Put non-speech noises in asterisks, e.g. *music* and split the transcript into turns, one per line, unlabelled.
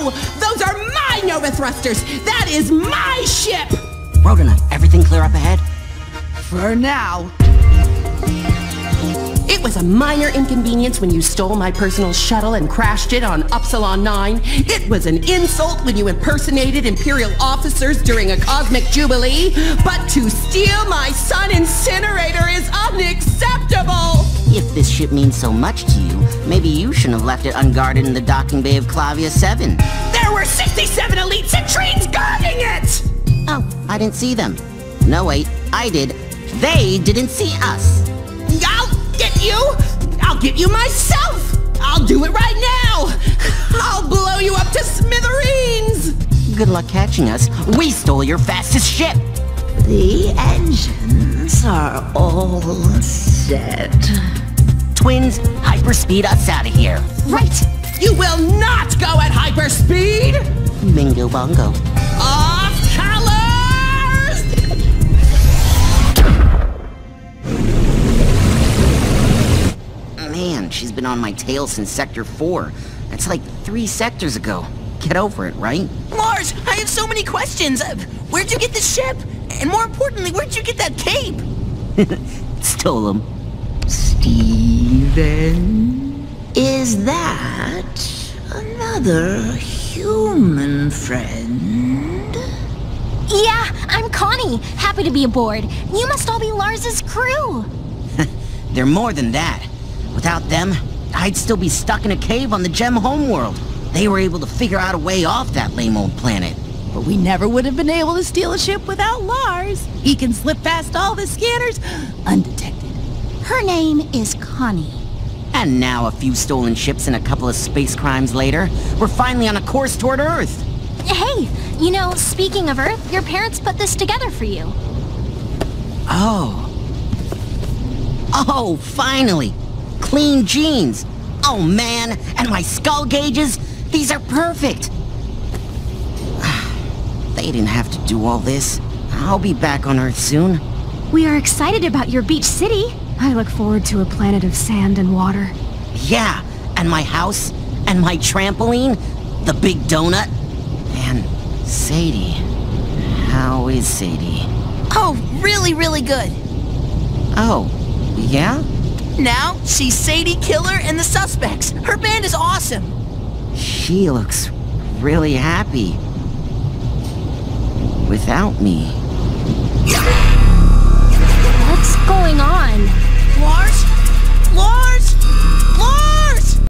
No! Those are my Nova Thrusters! That is my ship!
Rhodonite, everything clear up ahead?
For now. It was a minor inconvenience when you stole my personal shuttle and crashed it on Upsilon 9. It was an insult when you impersonated Imperial officers during a cosmic jubilee. But to steal my son and is
ship means so much to you, maybe you shouldn't have left it unguarded in the docking bay of Clavia 7.
There were 67 elite Citrines guarding it!
Oh, I didn't see them. No, wait, I did. They didn't see us.
I'll get you! I'll get you myself! I'll do it right now! I'll blow you up to smithereens!
Good luck catching us. We stole your fastest ship!
The engines are all set.
Twins, hyperspeed us out of here.
Right! You will not go at hyperspeed!
Mingo bongo.
Off colors!
Man, she's been on my tail since Sector 4. That's like three sectors ago. Get over it, right?
Lars, I have so many questions. Where'd you get this ship? And more importantly, where'd you get that cape? *laughs*
Stole them.
Steven? Is that another human friend?
Yeah, I'm Connie. Happy to be aboard. You must all be Lars's crew. *laughs*
They're more than that. Without them, I'd still be stuck in a cave on the Gem homeworld. They were able to figure out a way off that lame old planet.
But we never would have been able to steal a ship without Lars. He can slip past all the scanners undetected.
Her name is Connie.
And now, a few stolen ships and a couple of space crimes later, we're finally on a course toward Earth.
Hey, you know, speaking of Earth, your parents put this together for you.
Oh. Oh, finally! Clean jeans! Oh man, and my skull gauges? These are perfect! *sighs* They didn't have to do all this. I'll be back on Earth soon.
We are excited about your beach city.
I look forward to a planet of sand and water.
Yeah, and my house, and my trampoline, the big donut, and Sadie. How is Sadie?
Oh, really, really good.
Oh, yeah?
Now, she's Sadie Killer and the Suspects. Her band is awesome.
She looks really happy. Without me.
What's going on?
Lars,